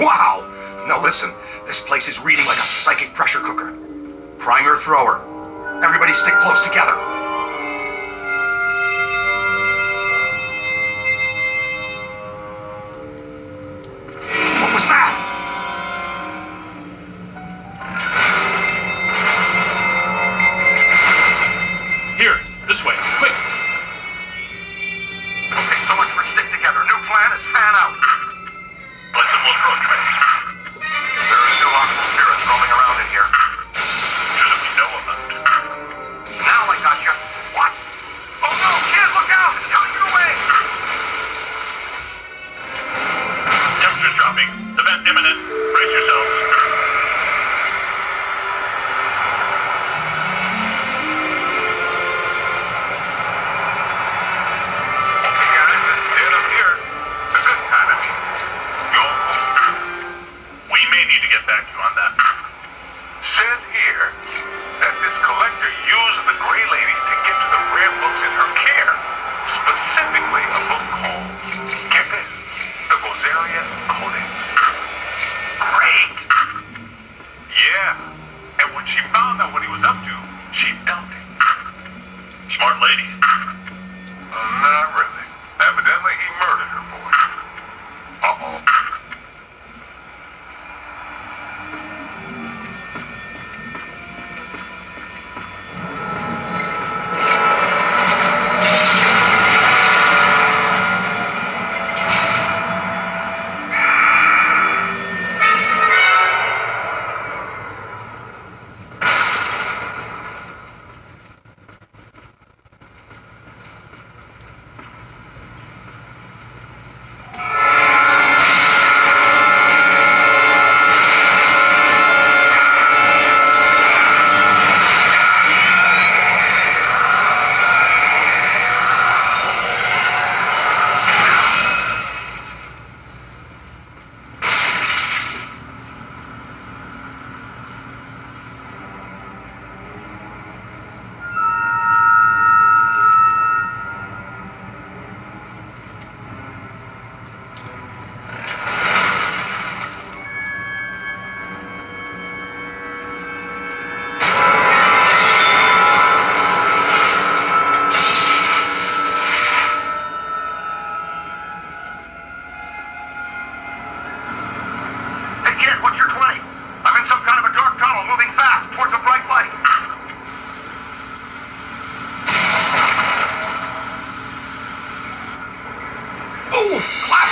Wow! Now listen, this place is reading like a psychic pressure cooker. Primer thrower. Everybody stick close together. Get back to you on that. Says here that this collector used the Gray Lady to get to the rare books in her care. Specifically, a book called, get this, the Gozerian Codex. Great! Yeah. And when she found out what he was up to, she dumped him. Smart lady.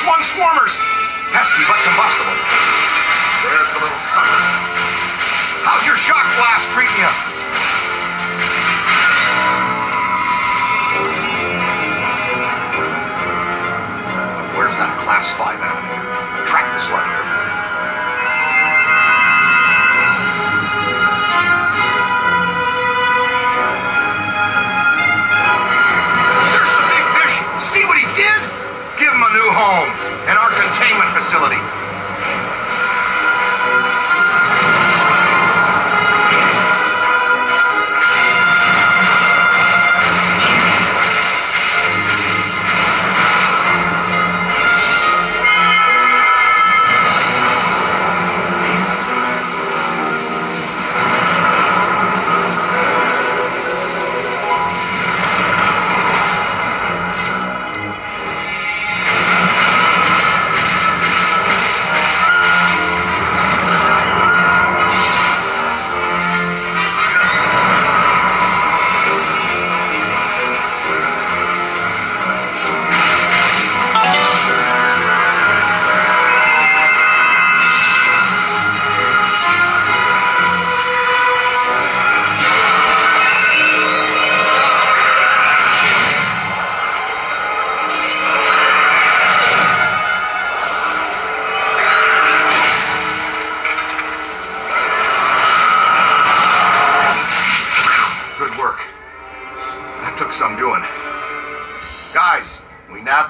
One swarmers! Pesky but combustible. There's the little sucker. How's your shock blast treating you?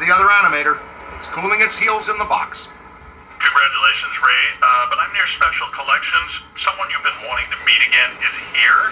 The other animator. It's cooling its heels in the box. Congratulations, Ray. Uh, but I'm near Special Collections. Someone you've been wanting to meet again is here.